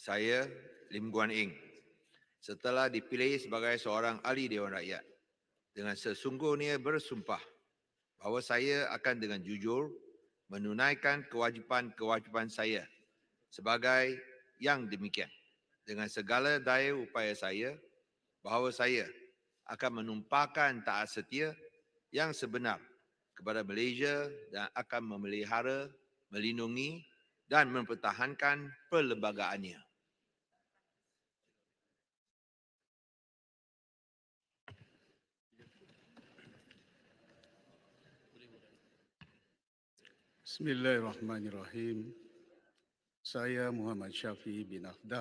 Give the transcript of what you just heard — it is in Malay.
Saya, Lim Guan Eng, setelah dipilih sebagai seorang ahli Dewan Rakyat, dengan sesungguhnya bersumpah bahawa saya akan dengan jujur menunaikan kewajipan-kewajipan saya sebagai yang demikian dengan segala daya upaya saya bahawa saya akan menumpahkan taat setia yang sebenar kepada Malaysia dan akan memelihara, melindungi dan mempertahankan perlembagaannya. Bismillahirrahmanirrahim. Saya Muhammad Syafi bin Afdal